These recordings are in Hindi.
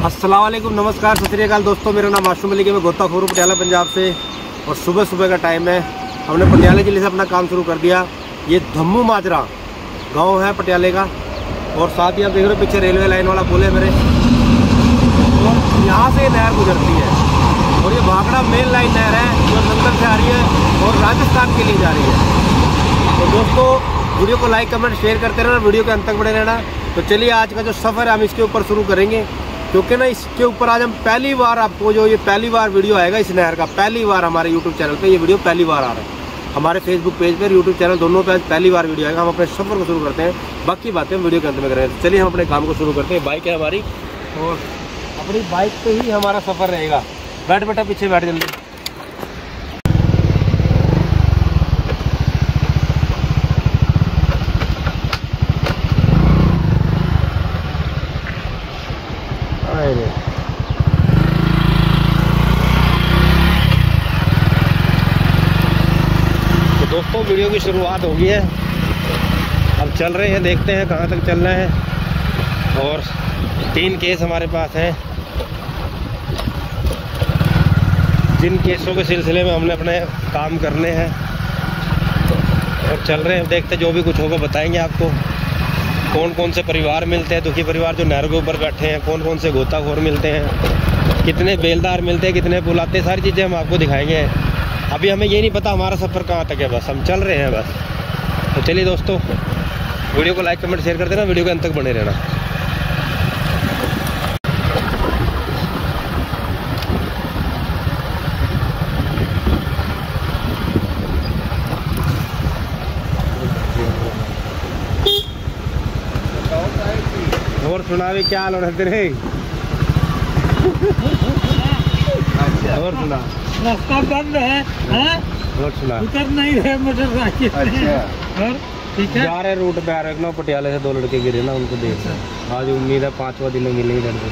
वालेकुम नमस्कार, सत श्रीकाल दोस्तों, मेरा नाम आशुम अली के मैं गोताखोर पटियाला पंजाब से, और सुबह सुबह का टाइम है। हमने पटियाले ज़िले से अपना काम शुरू कर दिया। ये धम्मू माजरा गाँव है पटियाले का, और साथ ही आप देख रहे हो, पीछे रेलवे लाइन वाला पुल है मेरे। और यहाँ से नहर गुजरती है, और ये भागड़ा मेन लाइन नहर है, जो नंदन से आ रही है, और राजस्थान के लिए जा रही है। तो दोस्तों, वीडियो को लाइक कमेंट शेयर करते रहना, वीडियो के अंत तक बने रहना। तो चलिए, आज का जो सफ़र है, हम इसके ऊपर शुरू करेंगे। क्योंकि ना इसके ऊपर आज हम पहली बार आपको जो ये पहली बार वीडियो आएगा इस नहर का, पहली बार हमारे यूट्यूब चैनल पे ये वीडियो पहली बार आ रहा है। हमारे फेसबुक पेज पर यूट्यूब चैनल दोनों पे आज पहली बार वीडियो आएगा। हम अपने सफ़र को शुरू करते हैं, बाकी बातें वीडियो के अंत में करें चलिए हम अपने काम को शुरू करते हैं। बाइक है हमारी और अपनी बाइक पर ही हमारा सफ़र रहेगा। बैठ बैठा पीछे बैठ जल्दी अरे तो दोस्तों वीडियो की शुरुआत हो गई है। अब चल रहे हैं, देखते हैं कहाँ तक चलना है। और तीन केस हमारे पास हैं। जिन केसों के सिलसिले में हमने अपने काम करने हैं। और चल रहे हैं, देखते जो भी कुछ होगा, बताएँगे आपको। कौन कौन से परिवार मिलते हैं, दुखी परिवार जो नहर के ऊपर बैठे हैं कौन कौन से गोताखोर मिलते हैं, कितने बेलदार मिलते हैं, कितने बुलाते हैं, सारी चीज़ें हम आपको दिखाएँगे। अभी हमें ये नहीं पता हमारा सफ़र कहाँ तक है बस, हम चल रहे हैं बस। तो चलिए दोस्तों, वीडियो को लाइक कमेंट शेयर कर देना, वीडियो के अंत तक बने रहना। और सुना भी क्या हाल और सुना रास्ता बंद है हाँ? उतर नहीं रहे मोटरसाइकिल अच्छा। ठीक है? जा रहे रूट पे आ रहे ना पटियाले से दो लड़के गिरे ना उनको देख आज उम्मीद है पांचवा दिन मिलेंगे लड़के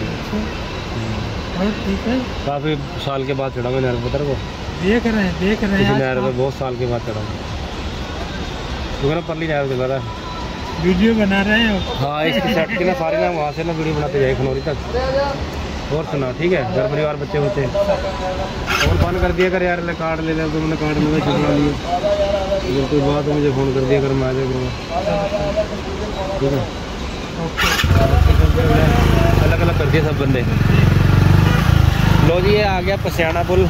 ठीक है? काफ़ी साल के बाद चढ़ा मैं नहर पत्थर को। देख रहे हैं देख रहे हैं नहर पे बहुत साल के बाद चढ़ा क्योंकि ना परली नहर से लगा वीडियो बना रहे हैं? हाँ इसकी सेट की ना सारी ना वहाँ से ना वीडियो बनाते जाए खनौरी तक। और सुना ठीक है? घर परिवार, बच्चे हैं और फ़ोन कर दिया कर यार कार्ड ले ले तुमने कार्ड में छुपा लिया। अगर कोई बात हो, मुझे फ़ोन कर दिया कर, मैं आ ठीक है? अलग अलग कर दिए सब बंदे। लो जी, ये आ गया पसियाना पुल।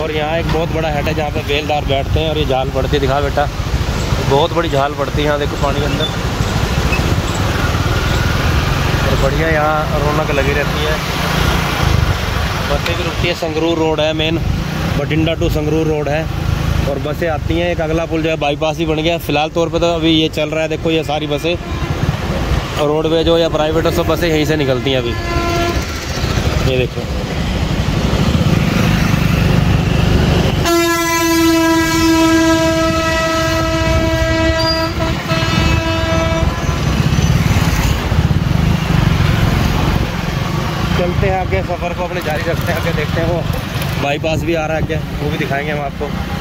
और यहाँ एक बहुत बड़ा हेड है, जहाँ पे बेलदार बैठते हैं, और ये जाल पड़ती है। दिखा बेटा, बहुत बड़ी झाल पड़ती है यहाँ, देखो पानी के अंदर। बढ़िया यहाँ रौनक लगी रहती है। बसें भी रुकती है, संगरूर रोड है main Bathinda to Sangrur road है। और बसें आती हैं, एक अगला पुल जो है बाईपास ही बन गया। फ़िलहाल तौर पे तो अभी ये चल रहा है, देखो ये सारी बसें। रोडवेज़ हो या प्राइवेट हो सब बसें यहीं से निकलती हैं अभी। ये देखो चलते हैं आगे सफ़र को अपने जारी रखते हैं, आगे देखते हैं वो बाईपास भी आ रहा है क्या? वो भी दिखाएँगे हम आपको।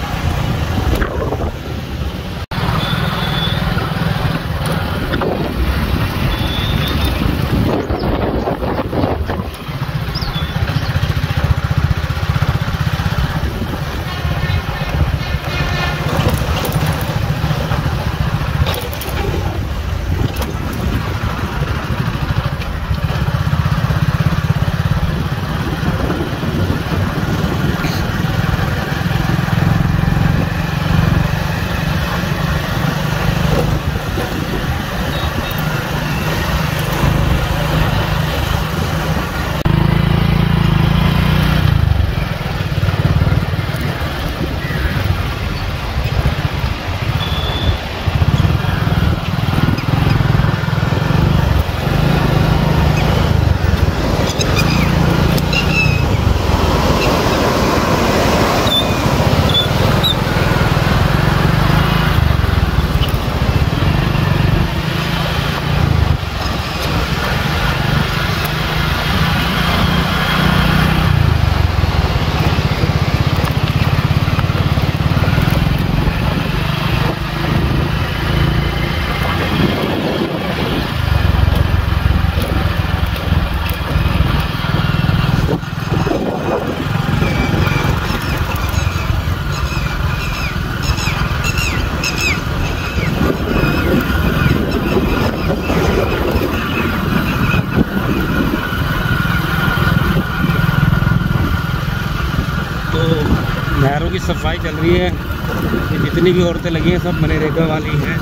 सफ़ाई चल रही है। जितनी भी औरतें लगी हैं, सब मनरेगा वाली हैं।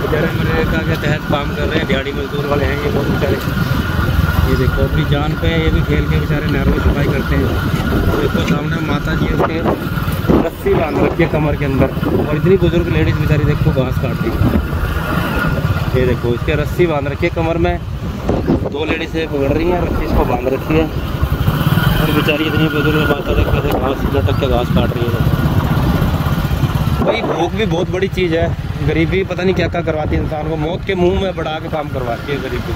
बेचारे मनरेगा के तहत काम कर रहे हैं, दिहाड़ी मजदूर वाले हैं ये लोग बेचारे। ये देखो, अपनी जान पे ये भी खेल के बेचारे नहरों की सफ़ाई करते हैं। देखो, सामने माता जी उसके। रस्सी बाँध रखी है कमर के अंदर। और इतनी बुज़ुर्ग लेडीज़ बेचारी देखो, घास काट रही ये देखो, इसके रस्सी बाँध रखी है कमर में। दो लेडीज़ पकड़ रही हैं, रस्सी इसको बाँध रखी है। और बेचारी इतनी बुज़ुर्ग माता देख। घास लटक के घास काट रही है भाई भूख भी बहुत बड़ी चीज़ है। गरीबी पता नहीं क्या क्या करवाती है इंसान को। मौत के मुँह में बढ़ा के काम करवाती है गरीबी।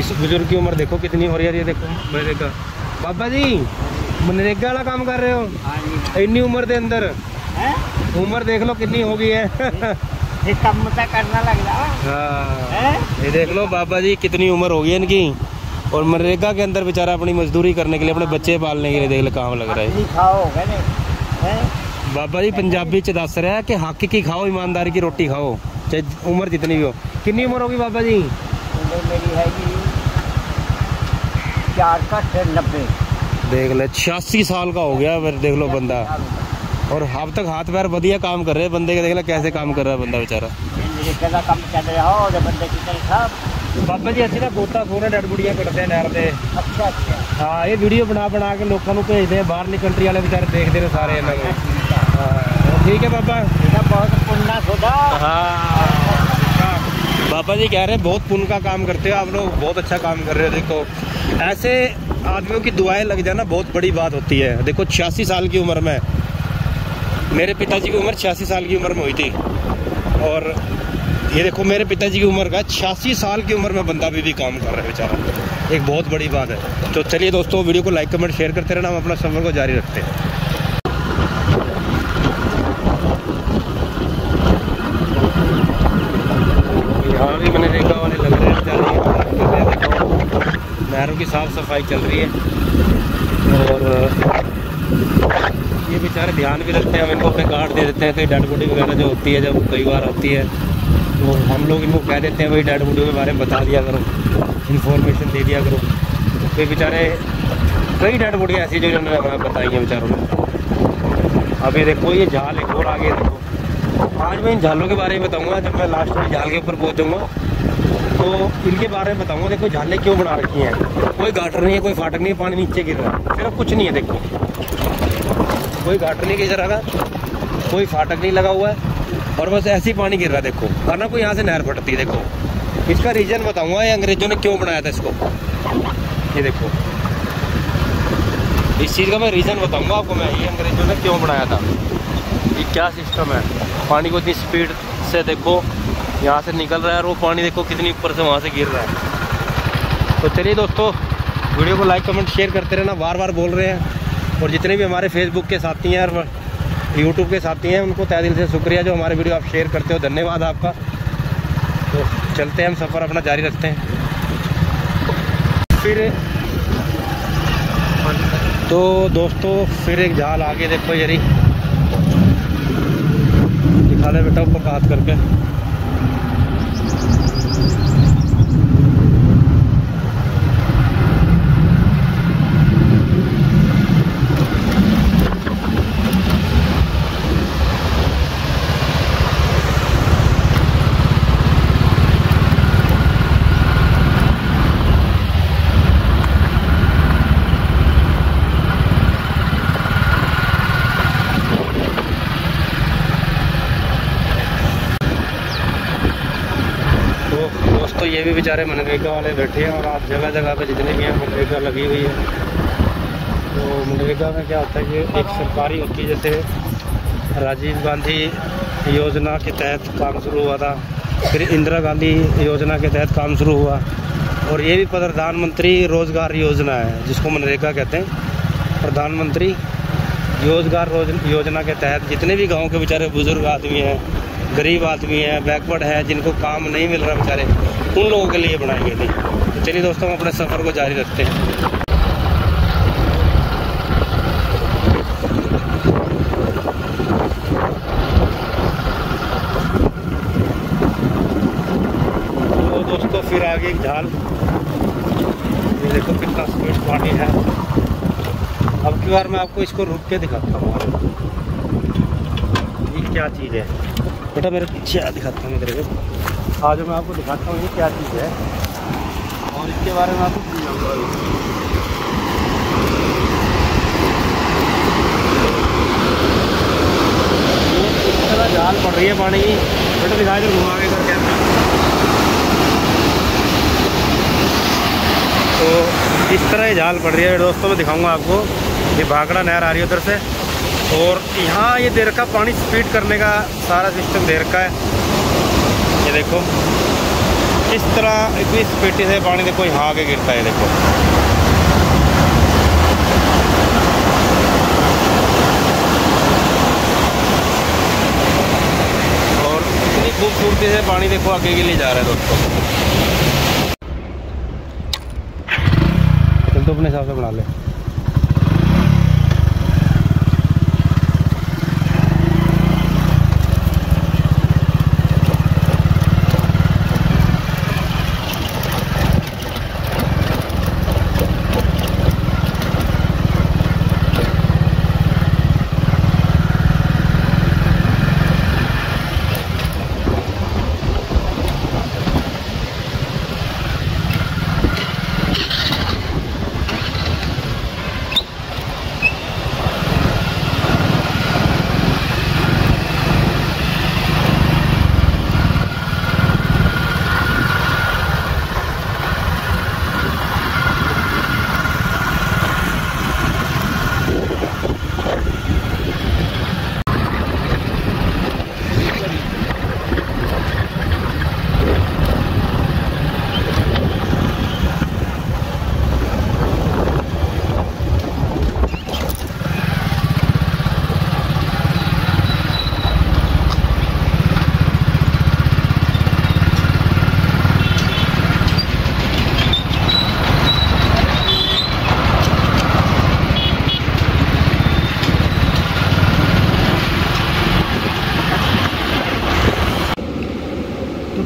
इस बुज़ुर्ग की उम्र देखो कितनी हो रही है ये देखो। मनरेगा। बाबा जी मनरेगा वाला काम कर रहे हो? हाँ इतनी उम्र के अंदर। उम्र देख लो कितनी हो गई है। ये काम करना लग रहा हाँ। है। ये देख लो बाबा जी कितनी उम्र हो गई इनकी। और मनरेगा के अंदर बेचारा अपनी मजदूरी करने के लिए अपने बच्चे पालने के लिए देख ले काम लग रहा है। बाबा जी पंजाबी च दस रहा है कि हक की खाओ ईमानदारी की रोटी खाओ। चाहे उम्र जितनी भी हो। कि उम्र होगी बाबा जी? देख ले छियासी साल का हो गया फिर देख लो बंदा। और अब तक हाथ पैर बढ़िया काम कर रहे बंदे के देख ले कैसे काम कर रहा है बंदा बेचारा। मेरे कदा काम चल रहा हो और बंदे की तरह साहब ਬਾਬਾ ਜੀ ਅਸੀਂ ਤਾਂ ਗੋਤਾ ਖੋਰਾ ਡੱਡ ਬੁੜੀਆਂ ਕੱਢਦੇ ਆ ਨਹਿਰ ਦੇ अच्छा अच्छा ਹਾਂ ਇਹ ਵੀਡੀਓ ਬਣਾ ਬਣਾ ਕੇ ਲੋਕਾਂ ਨੂੰ ਭੇਜਦੇ ਆ ਬਾਹਰਲੀ ਕੰਟਰੀ ਵਾਲੇ ਵਿਚਾਰੇ ਦੇਖਦੇ ਨੇ ਸਾਰੇ ਇਹਨਾਂ ਨੂੰ ਹਾਂ ਠੀਕ ਹੈ ਬਾਬਾ ਇਹਦਾ ਬਹੁਤ ਪੁੰਨਾ ਖੁਦਾ हाँ बाबा जी कह रहे हैं बहुत पुण्य का काम करते हो आप लोग बहुत अच्छा काम कर रहे हो देखो ऐसे आदमियों की दुआएं लग जाना बहुत बड़ी बात होती है देखो छियासी साल की उम्र में मेरे पिताजी की उम्र छियासी साल की उम्र में हुई थी और ये देखो मेरे पिताजी की उम्र का छियासी साल की उम्र में बंदा भी, भी काम कर रहा है बेचारा। एक बहुत बड़ी बात है। तो चलिए दोस्तों वीडियो को लाइक कमेंट शेयर करते रहना। हम अपना सफ़र को जारी रखते हैं। यहाँ भी मैंने देखा वाले लग रहे हैं नहरों की साफ़ सफ़ाई चल रही है। और ये बेचारे ध्यान भी रखते हैं हम इनको अपने कार्ड दे देते हैं कहीं डेड बॉडी वगैरह जो होती है जब कई बार आती है। तो हम लोग इनको कह देते हैं, भाई, डेड बॉडी के बारे में बता दिया करो इन्फॉर्मेशन दे दिया करो। तो बेचारे, कई डेड बॉडियाँ ऐसी जो इन्होंने हमें बताई हैं बेचारों ने अभी देखो, ये झाल एक और आगे देखो। आज मैं इन झालों के बारे में बताऊँगा, जब मैं लास्ट में झाल के ऊपर पहुंचूँगा तो इनके बारे में बताऊँगा, देखो झालें क्यों बना रखी हैं। कोई गाटर नहीं है, कोई फाटक नहीं है, पानी नीचे गिर रहा है। सिर्फ़ कुछ नहीं है, देखो। कोई गाटर नहीं गिर रहा, कोई फाटक नहीं लगा हुआ है। और बस ऐसे ही पानी गिर रहा है, देखो। और ना कोई यहाँ से नहर फटती है, देखो। इसका रीजन बताऊँगा ये अंग्रेज़ों ने क्यों बनाया था इसको। ये देखो। इस चीज़ का मैं रीज़न बताऊँगा आपको मैं, ये अंग्रेज़ों ने क्यों बनाया था। ये क्या सिस्टम है? पानी को इतनी स्पीड से देखो, यहाँ से निकल रहा है और वो पानी देखो कितनी ऊपर से वहाँ से गिर रहा है। तो चलिए दोस्तों, वीडियो को लाइक कमेंट शेयर करते रहना। बार बार बोल रहे हैं और जितने भी हमारे फेसबुक के साथी हैं और यूट्यूब के साथी हैं, उनको तय दिल से शुक्रिया जो हमारे वीडियो आप शेयर करते हो। धन्यवाद आपका। तो चलते हैं, हम सफ़र अपना जारी रखते हैं। फिर तो दोस्तों, फिर एक जाल आगे देखो यरी दिखा दे बेटा ऊपर हाथ करके तो दोस्तों ये भी बेचारे मनरेगा वाले बैठे हैं और आप जगह जगह पे जितने भी हैं, मनरेगा लगी हुई है। तो मनरेगा में क्या होता है कि एक सरकारी होती जैसे राजीव गांधी योजना के तहत काम शुरू हुआ था, फिर इंदिरा गांधी योजना के तहत काम शुरू हुआ, और ये भी प्रधानमंत्री रोज़गार योजना है, जिसको मनरेगा कहते हैं। प्रधानमंत्री रोज़गार योजना के तहत जितने भी गाँव के बेचारे बुज़ुर्ग आदमी हैं गरीब आदमी हैं बैकवर्ड हैं, जिनको काम नहीं मिल रहा बेचारे, उन लोगों के लिए बनाई गई थी। चलिए दोस्तों, हम अपने सफ़र को जारी रखते हैं। तो दोस्तों, फिर आगे एक ये देखो कितना स्पीड पानी है। अब की बार मैं आपको इसको रुक के दिखाता हूँ। ये क्या चीज़ है? बेटा मेरे आ, दिखाता हूँ तेरे को। आज मैं आपको दिखाता हूँ ये क्या चीज़ है। और इसके बारे में आपको जाल पड़ रही है पानी। बेटा दिखाई दे, घुमा के कर कैमरा तो इस तरह ये जाल पड़ रही है। दोस्तों, मैं दिखाऊँगा आपको। ये भागड़ा नहर आ रही है उधर से। और यहाँ ये देर का पानी स्पीड करने का सारा सिस्टम देर का है। ये देखो, इस तरह इतनी स्पीड से पानी देखो यहाँ आके गिरता है, देखो। और इतनी खूबसूरती से पानी देखो आगे के लिए जा रहा है दोस्तों। चल तो अपने हिसाब से बना ले।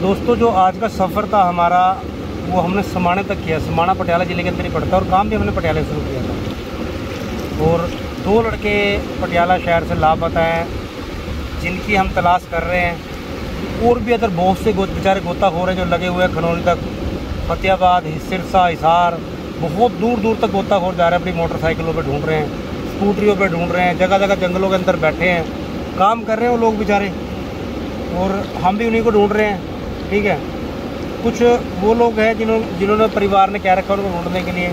दोस्तों जो आज का सफ़र था हमारा वो हमने समाने तक किया समाना पटियाला ज़िले के अंदर ही पड़ता है और काम भी हमने पटियाले शुरू किया था। और दो लड़के पटियाला शहर से लापता हैं जिनकी हम तलाश कर रहे हैं और भी अदर बहुत से गो, बेचारे गोताखोर हैं जो लगे हुए हैं खनौनी तक फतेहाबाद सिरसा हिसार बहुत दूर दूर तक गोताखोर जा रहे हैं अपनी मोटरसाइकिलों पर ढूंढ रहे हैं स्कूटरियों पर ढूंढ रहे हैं जगह जगह जंगलों के अंदर बैठे हैं काम कर रहे हैं वो लोग बेचारे और हम भी उन्हीं को ढूंढ रहे हैं। ठीक है? कुछ वो लोग हैं जिन्होंने जिन्होंने परिवार ने क्या रखा उनको ढूँढने के लिए।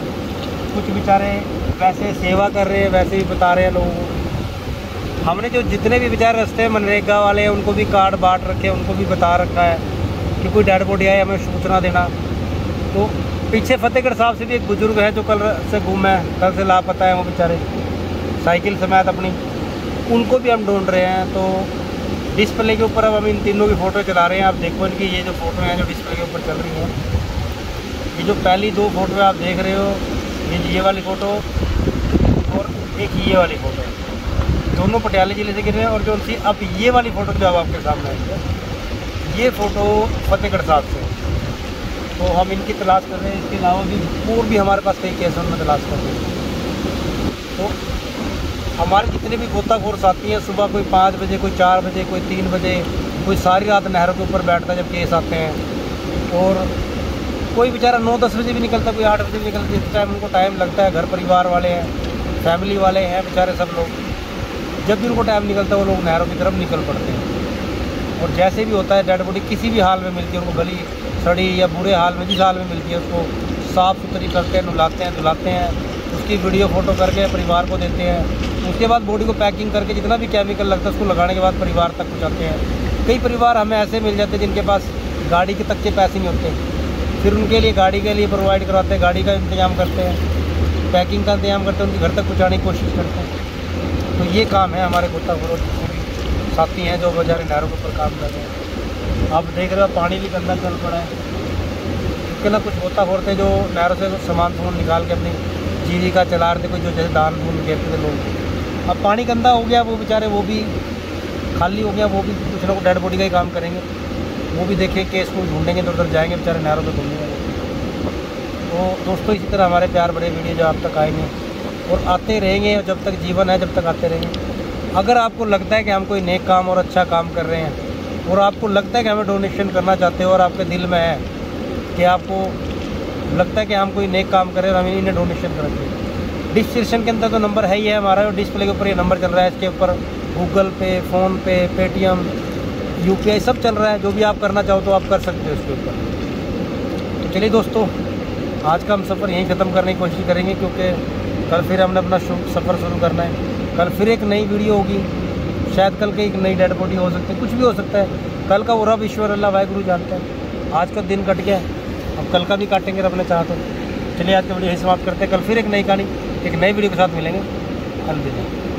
कुछ बेचारे वैसे सेवा कर रहे हैं, वैसे ही बता रहे हैं लोगों को। हमने जो जितने भी बेचारे रस्ते मनरेगा वाले हैं उनको भी कार्ड बांट रखे उनको भी बता रखा है कि कोई डेड बॉडी आए, हमें सूचना देना। तो पीछे फतेहगढ़ साहब से भी एक बुज़ुर्ग है जो कल से गुम है। कल से लापता है वो बेचारे। साइकिल समेत अपनी। उनको भी हम ढूंढ रहे हैं तो डिस्प्ले के ऊपर अब हम इन तीनों की फ़ोटो चला रहे हैं। आप देखो इनकी ये जो फ़ोटो हैं, जो डिस्प्ले के ऊपर चल रही हैं। ये जो पहली दो फ़ोटो आप देख रहे हो, ये ये वाली फ़ोटो और एक ये वाली फ़ोटो दोनों पटियाले ज़िले से गिर रहे हैं और जो उनकी अब ये वाली फ़ोटो जो अब आपके सामने आई है, ये फ़ोटो फतेहगढ़ साहब से तो हम इनकी तलाश कर रहे हैं। इसके अलावा भी और भी हमारे पास कई केस में तलाश कर रहे हैं। तो हमारे जितने भी गोताखोर साथी हैं, सुबह कोई पाँच बजे, कोई चार बजे, कोई तीन बजे, कोई सारी रात नहरों के ऊपर बैठता है जब केस आते हैं। और कोई बेचारा नौ दस बजे भी निकलता, कोई आठ बजे भी निकलता, जिस टाइम उनको टाइम लगता है, घर परिवार वाले हैं फैमिली वाले हैं, बेचारे सब लोग, जब भी उनको टाइम निकलता है, वो लोग नहरों की तरफ़ निकल पड़ते हैं। और जैसे भी होता है डेड बॉडी किसी भी हाल में मिलती है, उनको गली, सड़ी या बुरे हाल में, जिस हाल में मिलती है, उसको साफ़ सुथरी करते हैं, नुलाते हैं, धुलाते हैं, उसकी वीडियो फ़ोटो करके परिवार को देते हैं। उसके बाद बॉडी को पैकिंग करके जितना भी केमिकल लगता है, उसको लगाने के बाद परिवार तक पहुँचाते हैं। कई परिवार हमें ऐसे मिल जाते हैं जिनके पास गाड़ी के तक के पैसे नहीं होते। फिर उनके लिए गाड़ी के लिए प्रोवाइड करवाते हैं, गाड़ी का इंतज़ाम करते हैं। पैकिंग का इंतज़ाम करते हैं, उनके घर तक पहुँचाने की कोशिश करते हैं। तो ये काम है हमारे गोताखोरों साथी हैं जो बेचारे नहरों के ऊपर काम कर रहे हैं। आप देख रहे हो, पानी भी गंदा चल पड़ा है। क्योंकि ना कुछ गोताखोर थे जो नहरों से सामान सामान निकाल के अपनी जीविका चला रहे थे, कोई जो जैसे दान फूल कहते थे लोग। अब पानी गंदा हो गया, वो बेचारे वो भी खाली हो गया, वो भी कुछ कुछ डेड बॉडी का ही काम करेंगे। वो भी देखें केस को ढूंढेंगे तो उधर जाएँगे, बेचारे नहरों पर ढूंढेंगे तो दोस्तों, इसी तरह हमारे प्यार बड़े वीडियो जो आप तक आएँगे और आते रहेंगे, और जब तक जीवन है, जब तक आते रहेंगे। अगर आपको लगता है कि हम कोई नेक काम और अच्छा काम कर रहे हैं, और आपको लगता है कि हमें डोनेशन करना चाहते हो और आपके दिल में है कि आपको लगता है कि हम कोई नेक काम करें और हम इन्हें डोनेशन करेंगे डिस्क्रिप्शन के अंदर तो नंबर है ही है हमारा डिस्प्ले के ऊपर ये नंबर चल रहा है, इसके ऊपर गूगल पे, फ़ोन पे, पेटीएम यू सब चल रहा है, जो भी आप करना चाहो तो आप कर सकते हो इसके ऊपर। तो चलिए दोस्तों, आज का हम सफ़र यहीं ख़त्म करने की कोशिश करेंगे, क्योंकि कल फिर हमने अपना सफ़र शुरू करना है। कल फिर एक नई वीडियो होगी, शायद कल की एक नई डेड बॉडी हो सकती है, कुछ भी हो सकता है। कल का वो रब ईश्वर अल्लाह वाहगुरु जानता है। आज का दिन कट गया अब कल का भी काटेंगे अपने चाह तो। चलिए आज का वीडियो यही समाप्त करते हैं, कल फिर एक नई कहानी। एक नई वीडियो के साथ मिलेंगे। अलविदा